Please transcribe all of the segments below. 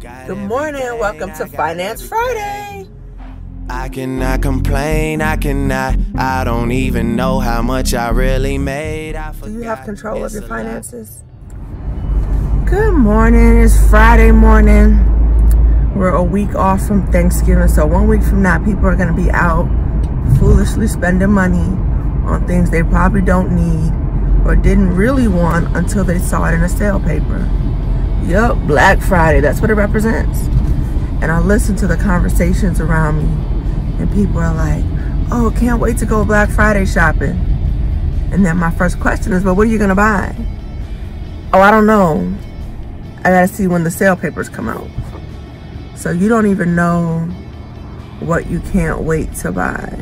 Good morning. Welcome to Finance Friday. I cannot complain. I cannot. I don't even know how much I really made. I Do you have control of your finances? Good morning. It's Friday morning. We're a week off from Thanksgiving. So one week from now, people are going to be out foolishly spending money on things they probably don't need or didn't really want until they saw it in a sale paper. Yup, Black Friday, that's what it represents. And I listen to the conversations around me and people are like, oh, can't wait to go Black Friday shopping. And then my first question is, well, what are you gonna buy? Oh, I don't know. I gotta see when the sale papers come out. So you don't even know what you can't wait to buy.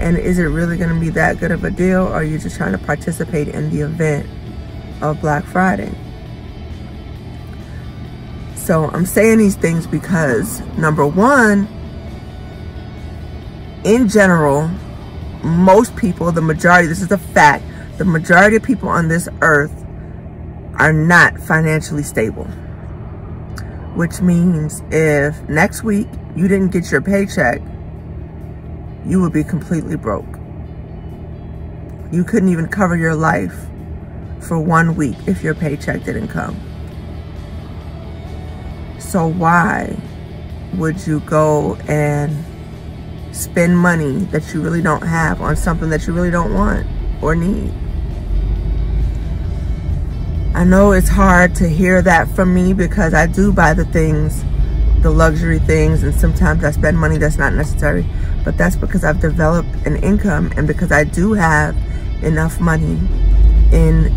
And is it really going to be that good of a deal or are you just trying to participate in the event of Black Friday? So I'm saying these things because number one, in general, most people, the majority, this is a fact, the majority of people on this earth are not financially stable. Which means if next week you didn't get your paycheck, you would be completely broke. You couldn't even cover your life for one week if your paycheck didn't come. So why would you go and spend money that you really don't have on something that you really don't want or need? I know it's hard to hear that from me because I do buy the things, the luxury things, and sometimes I spend money that's not necessary but that's because I've developed an income and because I do have enough money in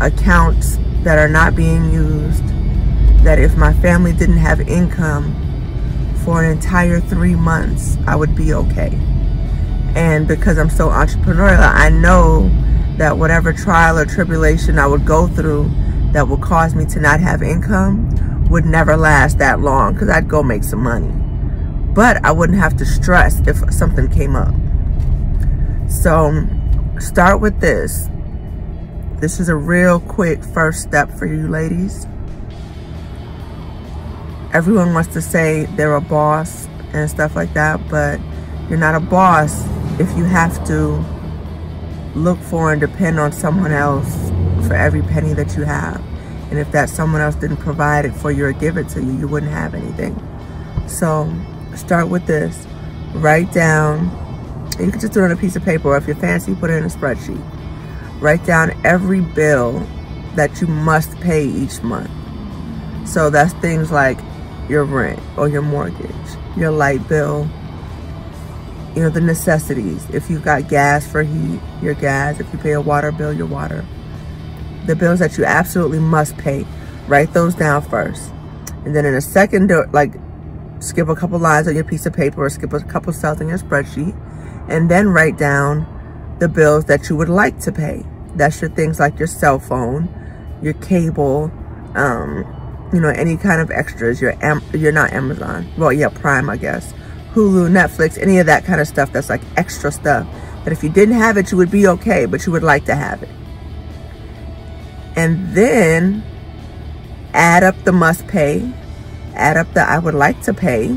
accounts that are not being used that if my family didn't have income for an entire three months, I would be okay. And because I'm so entrepreneurial, I know that whatever trial or tribulation I would go through that would cause me to not have income would never last that long because I'd go make some money but I wouldn't have to stress if something came up. So start with this. This is a real quick first step for you ladies. Everyone wants to say they're a boss and stuff like that, but you're not a boss if you have to look for and depend on someone else for every penny that you have. And if that someone else didn't provide it for you or give it to you, you wouldn't have anything. So start with this. Write down, you can just do it on a piece of paper or if you're fancy, put it in a spreadsheet. Write down every bill that you must pay each month. So that's things like your rent or your mortgage, your light bill, you know, the necessities. If you've got gas for heat, your gas. If you pay a water bill, your water. The bills that you absolutely must pay, write those down first. And then in a second, like skip a couple lines on your piece of paper or skip a couple cells in your spreadsheet and then write down the bills that you would like to pay. That's your things like your cell phone, your cable, um, you know, any kind of extras. You're, Am you're not Amazon. Well, yeah, Prime, I guess. Hulu, Netflix, any of that kind of stuff that's like extra stuff. That if you didn't have it, you would be okay, but you would like to have it. And then add up the must pay add up the I would like to pay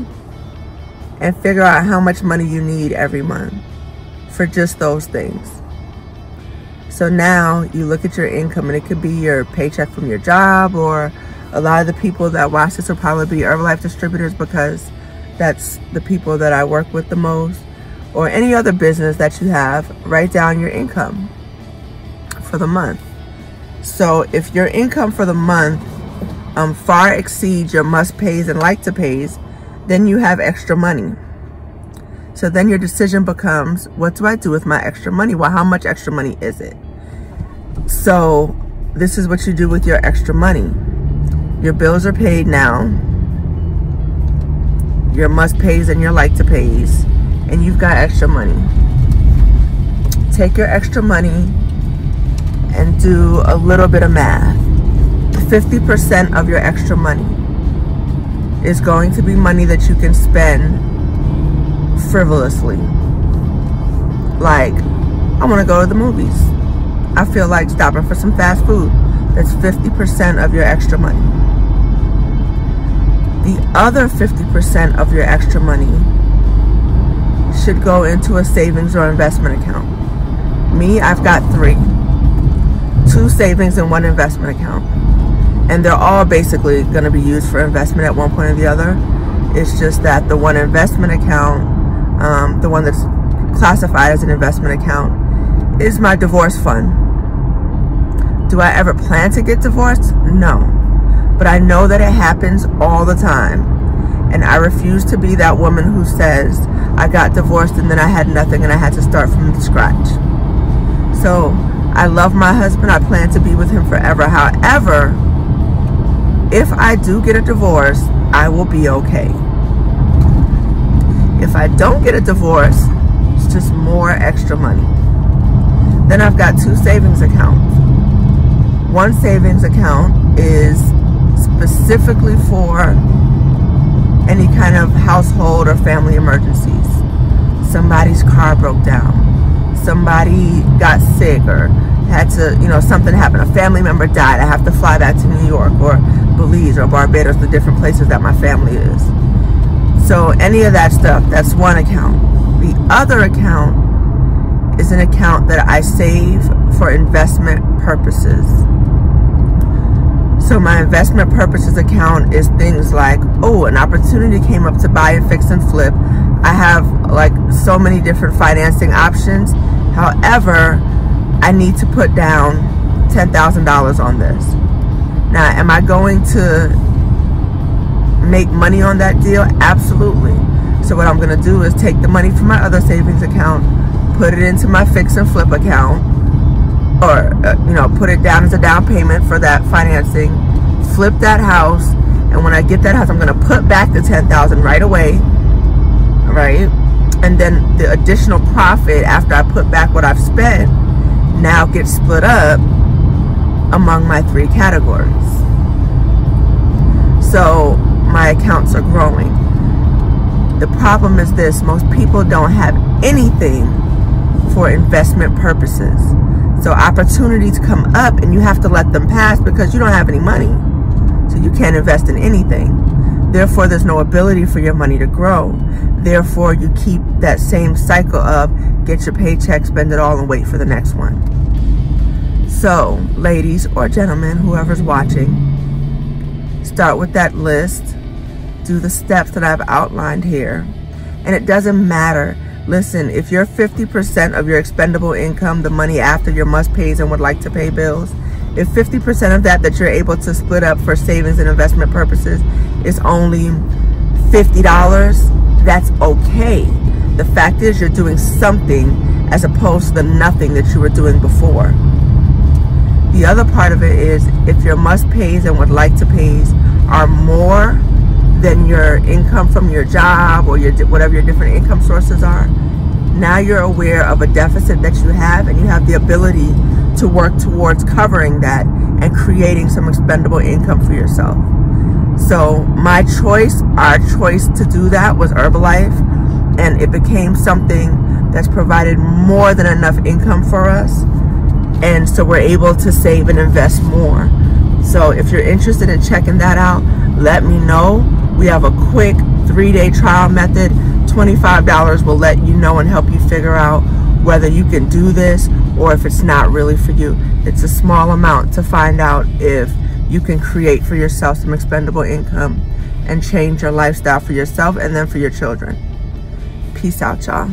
and figure out how much money you need every month for just those things. So now you look at your income and it could be your paycheck from your job or a lot of the people that watch this will probably be Herbalife distributors because that's the people that I work with the most or any other business that you have, write down your income for the month. So if your income for the month um, far exceeds your must pays and like to pays, then you have extra money. So then your decision becomes, what do I do with my extra money? Well, how much extra money is it? So this is what you do with your extra money. Your bills are paid now. Your must pays and your like to pays. And you've got extra money. Take your extra money and do a little bit of math 50% of your extra money is going to be money that you can spend frivolously. Like, I want to go to the movies. I feel like stopping for some fast food. That's 50% of your extra money. The other 50% of your extra money should go into a savings or investment account. Me, I've got three. Two savings and one investment account. And they're all basically going to be used for investment at one point or the other. It's just that the one investment account, um, the one that's classified as an investment account, is my divorce fund. Do I ever plan to get divorced? No. But I know that it happens all the time. And I refuse to be that woman who says, I got divorced and then I had nothing and I had to start from scratch. So I love my husband. I plan to be with him forever. However, if I do get a divorce, I will be okay. If I don't get a divorce, it's just more extra money. Then I've got two savings accounts. One savings account is specifically for any kind of household or family emergencies. Somebody's car broke down. Somebody got sick or had to, you know, something happened. A family member died. I have to fly back to New York or Belize or Barbados, the different places that my family is. So any of that stuff, that's one account. The other account is an account that I save for investment purposes. So my investment purposes account is things like, oh, an opportunity came up to buy and fix and flip. I have like so many different financing options. However, I need to put down $10,000 on this. Now, am I going to make money on that deal? Absolutely. So what I'm going to do is take the money from my other savings account, put it into my fix and flip account, or uh, you know put it down as a down payment for that financing flip that house and when I get that house I'm gonna put back the 10,000 right away right? And then the additional profit after I put back what I've spent now gets split up among my three categories. So my accounts are growing. The problem is this most people don't have anything for investment purposes so opportunities come up and you have to let them pass because you don't have any money. So you can't invest in anything. Therefore, there's no ability for your money to grow. Therefore, you keep that same cycle of get your paycheck, spend it all, and wait for the next one. So, ladies or gentlemen, whoever's watching, start with that list. Do the steps that I've outlined here. And it doesn't matter Listen, if you're 50% of your expendable income, the money after your must pays and would like to pay bills, if 50% of that that you're able to split up for savings and investment purposes is only $50, that's okay. The fact is you're doing something as opposed to the nothing that you were doing before. The other part of it is if your must pays and would like to pays are more than your income from your job or your whatever your different income sources are. Now you're aware of a deficit that you have and you have the ability to work towards covering that and creating some expendable income for yourself. So my choice, our choice to do that was Herbalife and it became something that's provided more than enough income for us. And so we're able to save and invest more. So if you're interested in checking that out, let me know. We have a quick three-day trial method. $25 will let you know and help you figure out whether you can do this or if it's not really for you. It's a small amount to find out if you can create for yourself some expendable income and change your lifestyle for yourself and then for your children. Peace out, y'all.